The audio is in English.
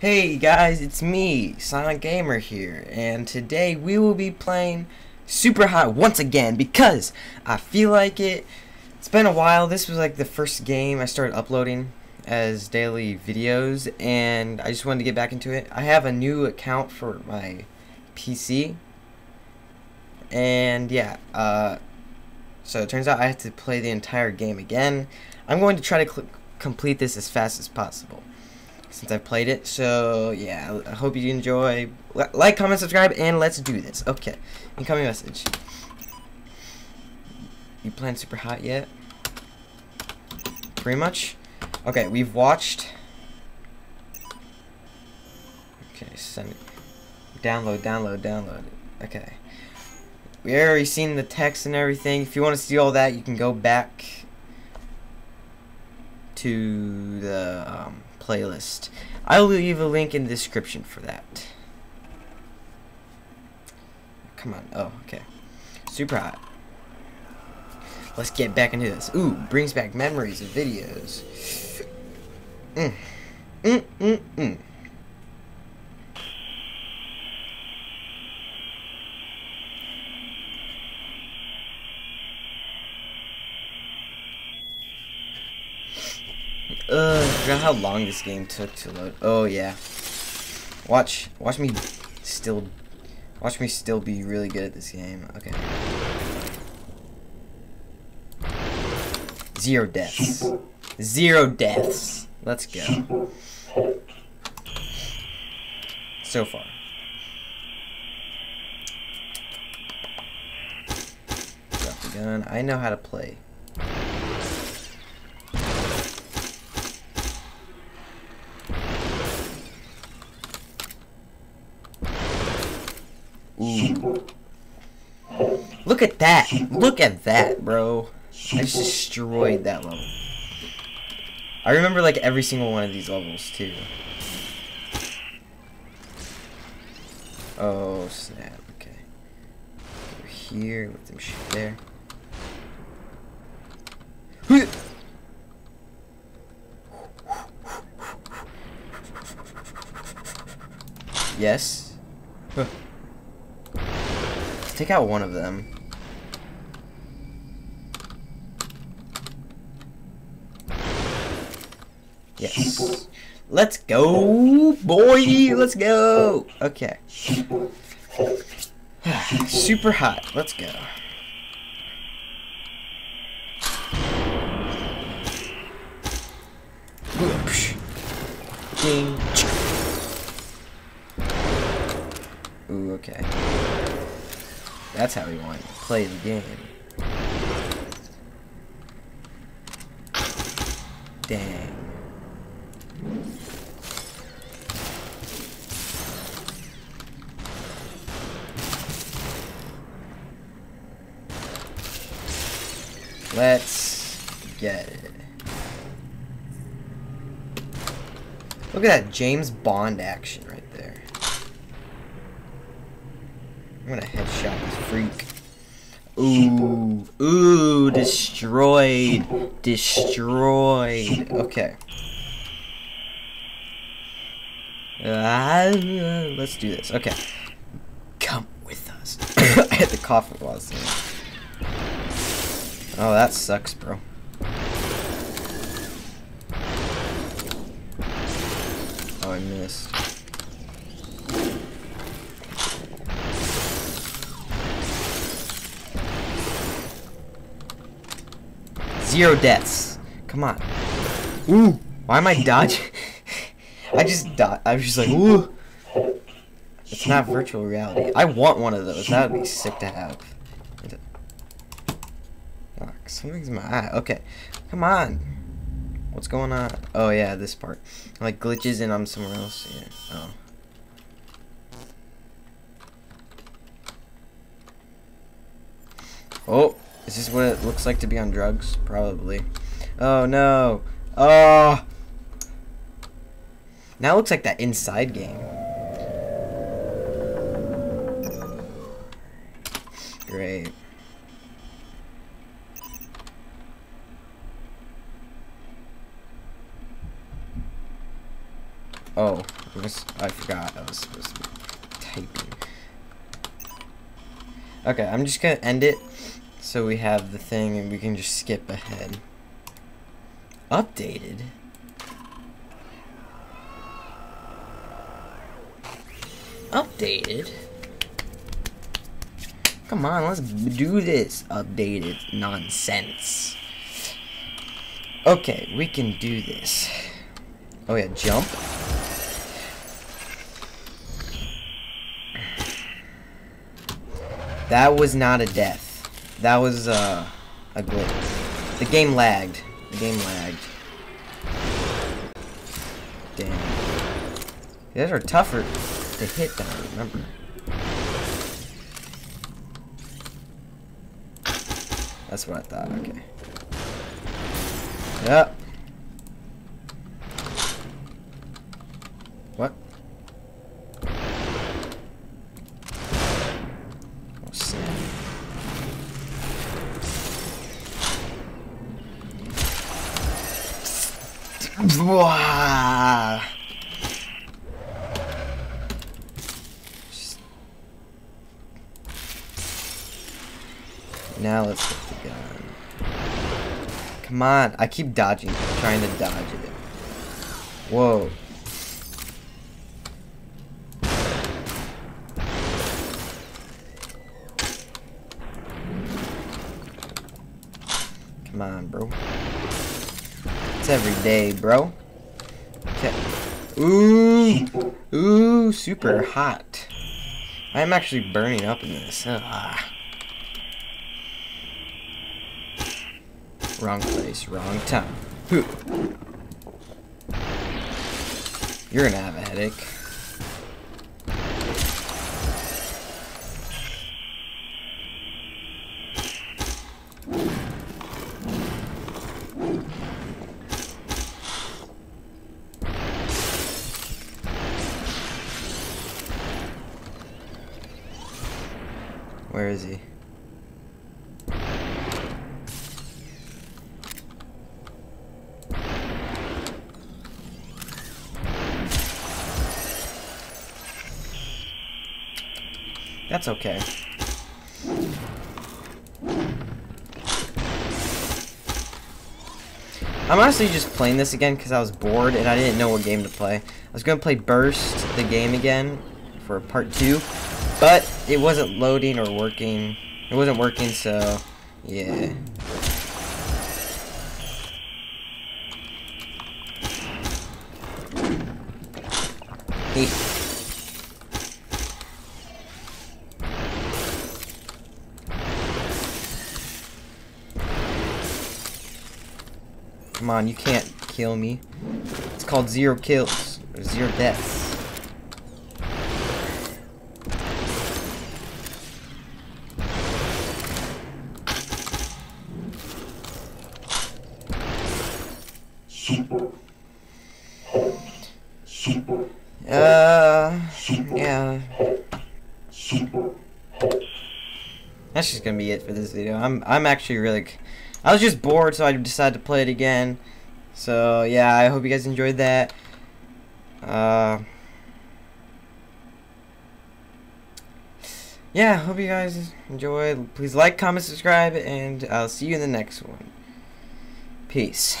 Hey guys, it's me, Silent Gamer here, and today we will be playing Super Hot once again because I feel like it. It's been a while. This was like the first game I started uploading as daily videos, and I just wanted to get back into it. I have a new account for my PC, and yeah, uh, so it turns out I have to play the entire game again. I'm going to try to complete this as fast as possible since I've played it. So, yeah, I hope you enjoy. Like, comment, subscribe, and let's do this. Okay, incoming message. You playing Super Hot yet? Pretty much. Okay, we've watched. Okay, send it. Download, download, download. Okay. We already seen the text and everything. If you want to see all that, you can go back to the um, playlist. I'll leave a link in the description for that. Come on. Oh, okay. Super hot. Let's get back into this. Ooh, brings back memories of videos. Mm. Mm, mm, mm. Ugh, I forgot how long this game took to load. Oh yeah. Watch, watch me still, watch me still be really good at this game. Okay. Zero deaths. Zero deaths. Let's go. So far. Drop the gun. I know how to play. Ooh. Look at that. Look at that, bro. I just destroyed that level. I remember like every single one of these levels too. Oh snap, okay. Over here with some shit there. Yes. Take out one of them. Yes. Let's go, boy. Let's go. Okay. Super hot. Let's go. Ding. Ooh, okay. That's how we want to play the game. Dang. Let's get it. Look at that James Bond action right there. I'm gonna headshot this freak. Ooh, ooh, destroyed, destroyed. Okay. Uh, let's do this. Okay. Come with us. I had the cough while I was. Oh, that sucks, bro. Oh, I missed. Zero deaths. Come on. Ooh. Why am I dodging? I just dodged. I was just like, ooh. It's not virtual reality. I want one of those. That would be sick to have. Something's in my eye. Okay. Come on. What's going on? Oh, yeah, this part. Like glitches and I'm somewhere else. Yeah. Oh. Oh. Is this what it looks like to be on drugs? Probably. Oh no. Oh. Now it looks like that inside game. Great. Oh, I forgot I was supposed to be typing. Okay, I'm just gonna end it so we have the thing and we can just skip ahead. Updated? Updated? Come on, let's do this updated nonsense. Okay, we can do this. Oh yeah, jump. That was not a death. That was uh, a glitch. The game lagged. The game lagged. Damn. These are tougher to hit than I remember. That's what I thought, okay. Yep. What? Oh, snap. Wah. Just- Now let's get the gun. Come on, I keep dodging, I'm trying to dodge it. Whoa. Come on, bro. It's every day, bro. Okay. Ooh, ooh, super hot. I'm actually burning up in this. Ah. Wrong place, wrong time. Whew. You're gonna have a headache. Where is he? That's okay. I'm honestly just playing this again because I was bored and I didn't know what game to play. I was going to play Burst, the game again, for part 2, but it wasn't loading or working. It wasn't working, so yeah. Hey. Come on, you can't kill me. It's called zero kills. Or zero deaths. Uh, yeah. That's just gonna be it for this video. I'm I'm actually really I was just bored so I decided to play it again. So yeah, I hope you guys enjoyed that. Uh Yeah, hope you guys enjoyed. Please like, comment, subscribe, and I'll see you in the next one. Peace.